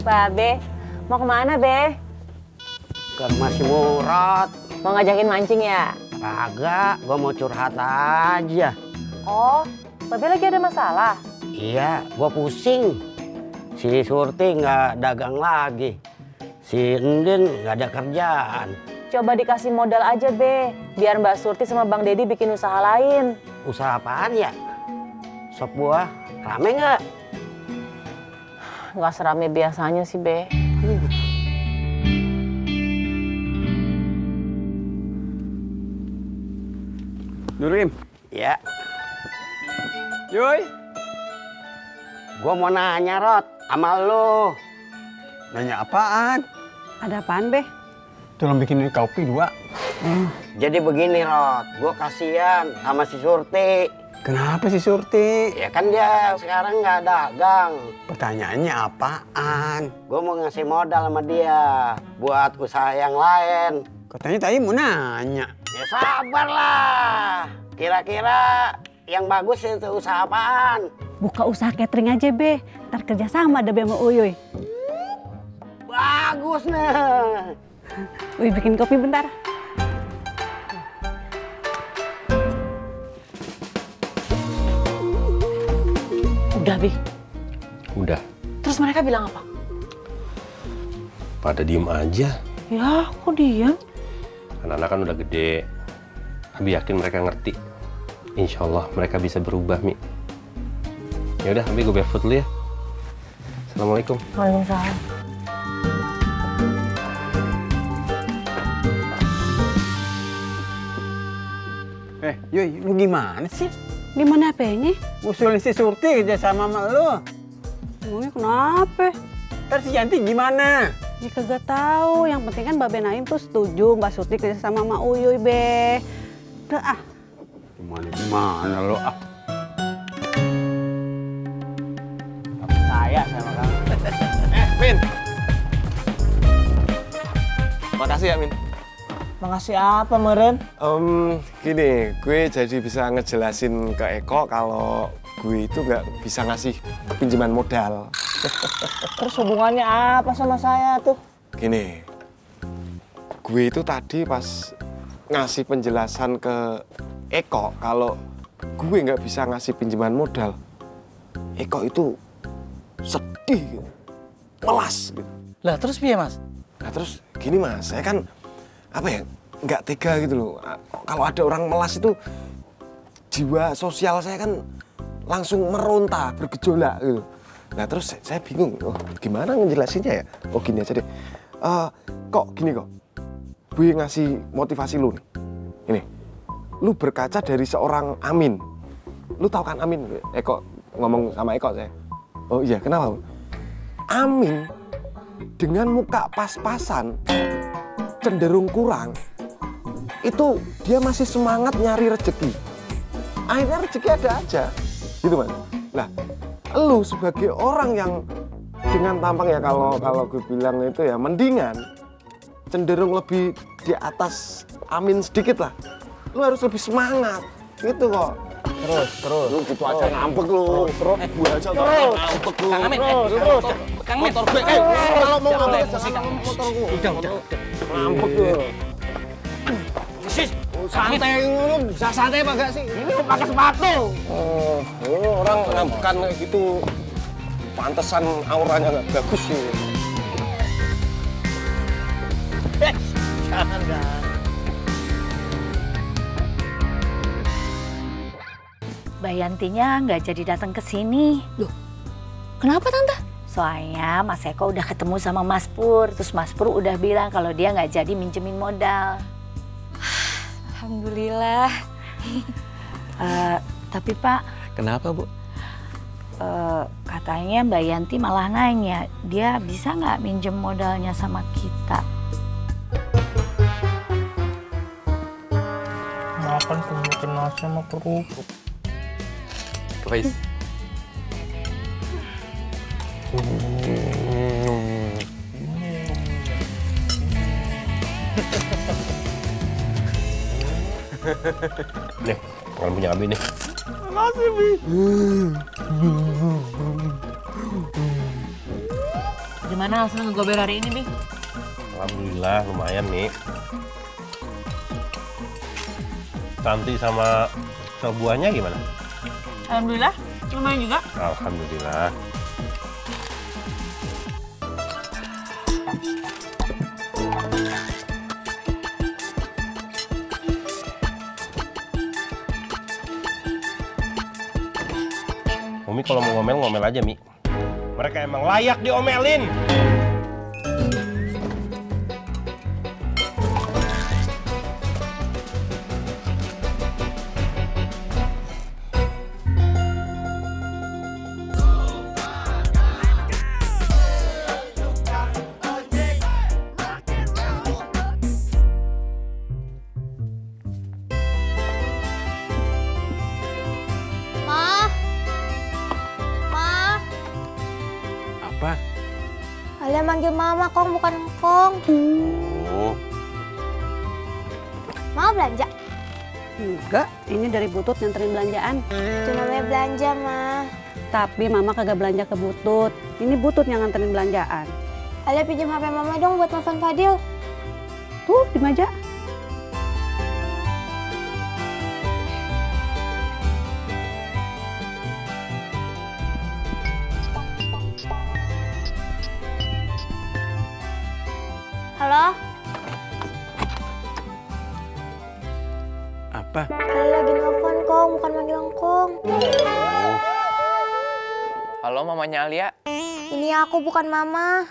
Babe, mau ke mana, Be? Ke rumah si Murad. Mau ngajakin mancing ya? Kagak, gua mau curhat aja. Oh, Babe lagi ada masalah? Iya, gua pusing. Si Surti nggak dagang lagi. Si Endin nggak ada kerjaan. Coba dikasih modal aja, Be. Biar Mbak Surti sama Bang Dedi bikin usaha lain. Usaha apaan ya? Sop buah, rame nggak? Nggak serame biasanya sih, Be. Nurim, Ya, Yoi. gua mau nanya Rot sama lu. Nanya apaan? Ada apaan, Be? Tolong bikinin kopi dua. Jadi begini Rot, gua kasihan sama si Surti. Kenapa sih Surti? Ya kan dia sekarang nggak dagang. Pertanyaannya apaan? Gua mau ngasih modal sama dia buat usaha yang lain. Katanya tadi mau nanya. Ya sabarlah. Kira-kira yang bagus itu usaha apaan? Buka usaha catering aja, Be. Ntar kerja sama ada Be sama Uyuy. Bagus nih. Uyuy bikin kopi bentar. Udah, Be. Udah, Terus mereka bilang apa? pada diem aja. Ya, kok diam? Anak-anak kan udah gede. Abi yakin mereka ngerti. Insya Allah mereka bisa berubah, Mi. Ya udah, Abi gue barefoot dulu ya. Assalamualaikum. Waalaikumsalam. Eh, Yoi, lu gimana sih? Gimana apanya? Ngusulin si Surti kerja sama sama lu. Emangnya kenapa? Ntar si Yanti gimana? Ya kagak tahu. Yang penting kan Babe Naim tuh setuju Mbak Surti kerja sama sama Uyuy, Be. Udah ah. Gimana gimana lu ah? Percaya sama kamu. Eh, Min. Makasih ya, Min. Makasih apa, Meren? Em, gini, gue jadi bisa ngejelasin ke Eko kalau gue itu nggak bisa ngasih pinjaman modal. Terus hubungannya apa sama saya tuh? Gini, gue itu tadi pas ngasih penjelasan ke Eko kalau gue nggak bisa ngasih pinjaman modal, Eko itu sedih, gitu. melas gitu. Lah terus piye mas? Nah terus gini mas, saya kan apa ya nggak tega gitu loh. Kalau ada orang melas itu jiwa sosial saya kan langsung meronta, bergejolak gitu. Nah terus saya- bingung, oh, gimana ngejelasinnya ya? Oh gini aja deh. Eh, kok gini kok, gue ngasih motivasi lu nih. Ini, lu berkaca dari seorang Amin. Lu tahu kan Amin? Eko ngomong sama Eko saya. Oh iya, kenapa? Amin dengan muka pas-pasan cenderung kurang itu dia masih semangat nyari rezeki akhirnya rezeki ada aja. Gitu mas. Nah lu sebagai orang yang dengan tampang ya kalau kalau gue bilang itu ya mendingan cenderung lebih di atas amin sedikit lah. Lu harus lebih semangat. Gitu kok. Terus, terus. lu gitu aja ngambek lu. Terus gue aja terus. ngambek lu. Kang Amin, eh, terus. Kang Amin. motor gue eh kalau mau ngambek jangan motor gue Udah, udah. ngambek lu. Sis, santai lu bisa santai apa enggak sih ini pakai sepatu oh ini orang ngambekan kayak gitu pantesan auranya nggak bagus sih Mbak Yantinya nggak jadi datang ke sini. Loh, kenapa Tante? Soalnya Mas Eko udah ketemu sama Mas Pur, terus Mas Pur udah bilang kalau dia nggak jadi minjemin modal. Alhamdulillah. Eh, tapi Pak, Kenapa, Bu? eh, katanya Mbak Yanti malah nanya, dia bisa nggak minjem modalnya sama kita? makan tunjukin nasi sama kerupuk. Guys. Nih, kalian punya Abi nih. Gimana hasil ngegober hari ini, Bing? Alhamdulillah lumayan nih. Tanti sama buahnya gimana? Alhamdulillah, lumayan juga. Alhamdulillah. Umi kalau mau ngomel ngomel aja Mi. Mereka emang layak diomelin. Mama, Kong bukan Kong. Oh, Mau belanja? Enggak, ini dari Butut nganterin belanjaan. Itu namanya belanja, Ma. Tapi mama kagak belanja ke Butut. Ini Butut yang nganterin belanjaan. Alia pinjam HP mama dong buat telepon Fadil. Tuh di meja. Apa? Alia lagi nelfon, Kong, bukan manggil Kong. Halo mamanya Alia. Ini aku bukan mama.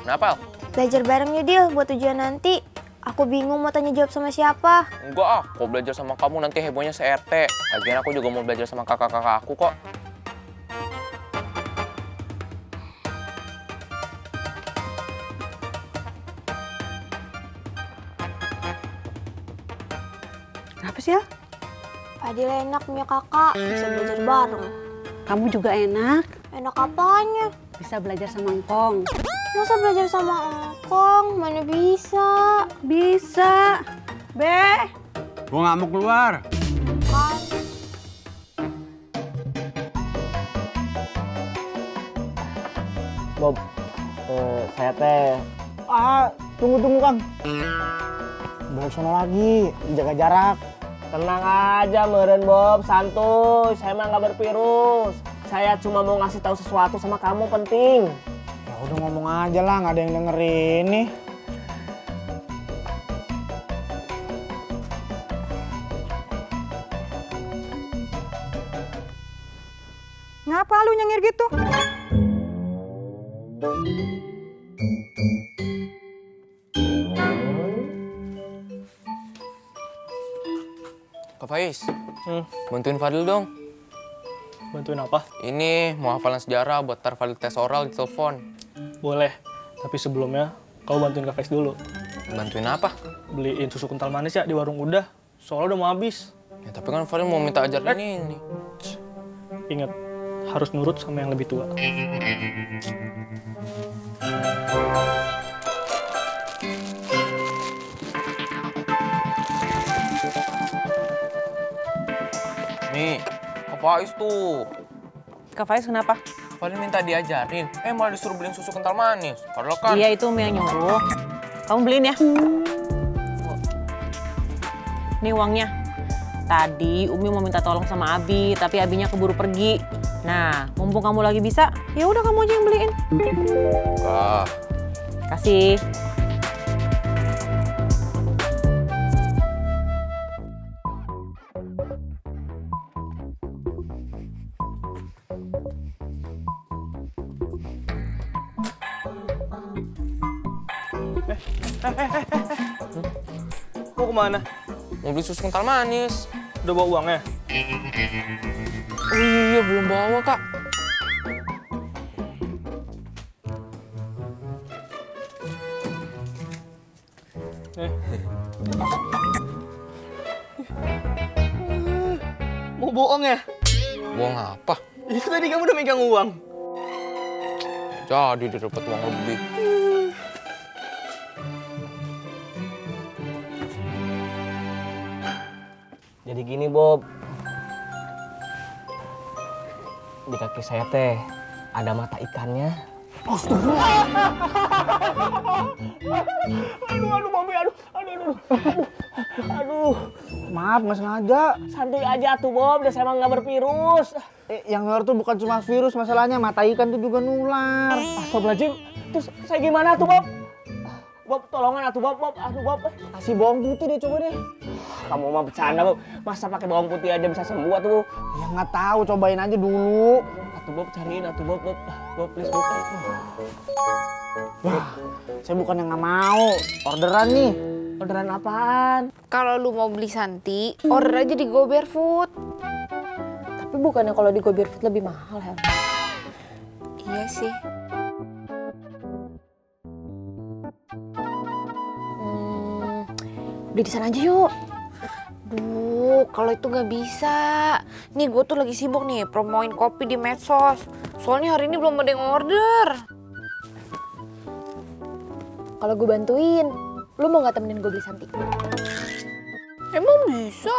Kenapa? Al? Belajar bareng yuk, Dil, buat ujian nanti. Aku bingung mau tanya jawab sama siapa. Enggak ah, kok belajar sama kamu nanti hebohnya se-RT. Lagian aku juga mau belajar sama kakak-kakak aku kok. Fadil enak punya kakak, bisa belajar bareng. Kamu juga enak. Enak apanya? Bisa belajar sama Engkong. Masa belajar sama Engkong? Mana bisa? Bisa. Be. Gua nggak mau keluar. Kan. Bob, eh, saya teh. Ah, tunggu tunggu Kang. Balik sono lagi, jaga jarak. Tenang aja meren Bob, santuy. Saya mah nggak bervirus. Saya cuma mau ngasih tahu sesuatu sama kamu penting. Ya udah ngomong aja lah, nggak ada yang dengerin nih. Ngapa lu nyengir gitu? Faiz, Hmm. bantuin Fadil dong. Bantuin apa? Ini mau hafalan sejarah buat tar Fadil tes oral di telepon. Boleh. Tapi sebelumnya, kau bantuin Kak Faiz dulu. Bantuin apa? Beliin susu kental manis ya di warung udah. Soalnya udah mau habis. Ya, tapi kan Fadil mau minta ajarin ini. Ingat, harus nurut sama yang lebih tua. Nih, Kak Faiz tuh. Kak Faiz kenapa? Fadil minta diajarin. Eh malah disuruh beliin susu kental manis. Padahal kan Iya itu Umi yang nyuruh. Kamu beliin ya. Nih uangnya. Tadi Umi mau minta tolong sama Abi, tapi Abinya keburu pergi. Nah, mumpung kamu lagi bisa, ya udah kamu aja yang beliin. Wah, Kasih. Ke mana? mau beli susu kental manis. Udah bawa uangnya? Oh iya, belum bawa kak. Mau bohong ya? Buang apa? Itu tadi kamu udah megang uang. Jadi dia dapat uang lebih. Jadi gini Bob, di kaki saya teh ada mata ikannya. Aduh, aduh, Bobby, aduh, aduh, aduh, aduh, aduh. Maaf, nggak sengaja. Santuy aja tuh, Bob. Saya emang nggak bervirus. Eh, yang nular tuh bukan cuma virus, masalahnya mata ikan tuh juga nular. Astagfirullahaladzim. Terus saya gimana tuh, Bob? Bob, tolongan atuh, Bob, Bob, aduh, Bob. Kasih bawang putih deh, coba deh. Kamu mah bercanda, Bob. Masa pakai bawang putih aja bisa sembuh tuh? Ya nggak tahu, cobain aja dulu. Atuh, Bob, cariin atuh, Bob, Bob. Bob, please, Bob. Wah, saya bukan yang nggak mau. Orderan nih. Orderan apaan? Kalau lu mau beli Santi, order aja di Go Barefoot. Tapi bukannya kalau di Go Barefoot lebih mahal, Hel? Iya sih. Beli di sana aja yuk. Duh, kalau itu nggak bisa. Nih gue tuh lagi sibuk nih promoin kopi di medsos. Soalnya hari ini belum ada yang order. Kalau gue bantuin, lu mau nggak temenin gue beli Santi? Emang bisa?